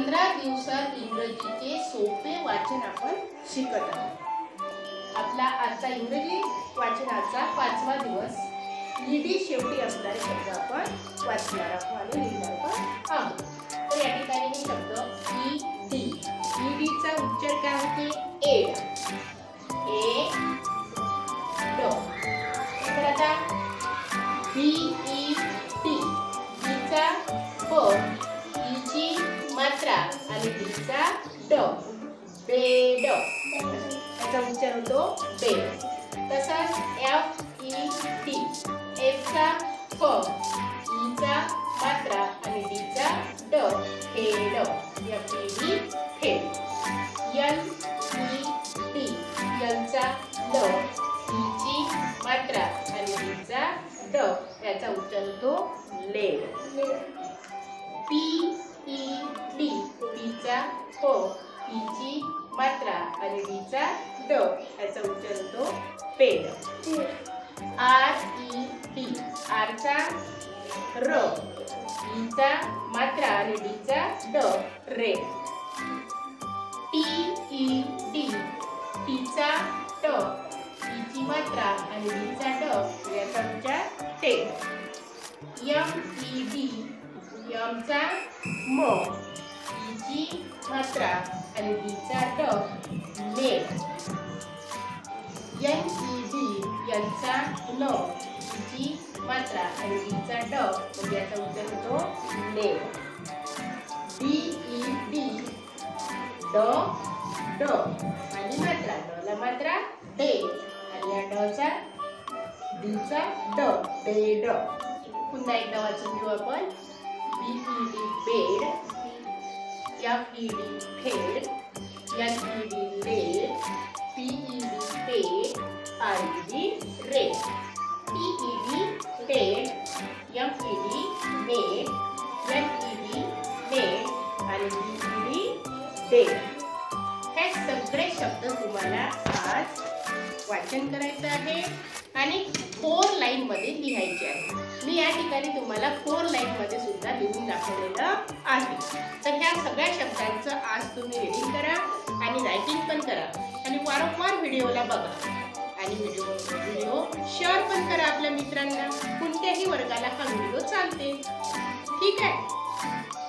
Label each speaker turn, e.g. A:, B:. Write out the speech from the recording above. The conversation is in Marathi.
A: पंधरा दिवसात इंग्रजीचे सोपे वाचन आपण शिकत आहोत. आपला आजचा इंग्रजी वाचनाचा पाचवा दिवस. लिडी शेवटी असणारे शब्द आपण वाचणार आहोत आणि लिहिणार आहोत. तर या ठिकाणी हे शब्द ई डी ईडीचा उच्चार काय होते? एड ए ड तर आता बी ई टी डीचा ब मात्रा आणि डीचा ड. बेड याचा उच्चार होतो बेड तसाच एफ ई टी एफचा फ ईचा मात्रा आणि डीचा ड. F E D fed L E T एलचा ल ईची मात्रा आणि डीचा ड. याचा उच्चार होतो लेड पी हो, प पीची मात्रा आणि डीचा ड याचा उच्चार होतो पेड. R E T. आरचा र. ईचा मात्रा आणि डीचा ड रे. टी ई टी टीचा ट. ईची मात्रा आणि डीचा ड याचा उच्चार टेड यम ई डी. यमचा म. ईची मात्रा आणि डीचा ड मेड एन ई डी यांचा न जी मात्रा आणि डीचा ड म्हणजे याचा उत्तर होतो लेड डी ई डी ड ड आणि मात्रा डला मात्रा डे आणि या डचा डीचा ड डे ड पुन्हा एकदा वाचून घेऊ आपण B E F E fed N E D led P E ped R E D red. T E ped F E D med N E D med आणि डी ई डी हे सगळे शब्द तुम्हाला आज वाचन करायचं आहे आणि फोर लाईनमध्ये लिहायचे आहे. मी या ठिकाणी तुम्हाला फोर लाईनमध्ये सुद्धा लिहून दाखवलेलं आहे. सगळ्या शब्दांचं आज तुम्ही रिडिंग करा आणि रायटिंग पण करा. आणि वारंवार व्हिडिओला बघा. आणि व्हिडिओ व्हिडिओ शेअर पण करा आपल्या मित्रांना. कोणत्याही वर्गाला हा व्हिडिओ चालते. ठीक आहे?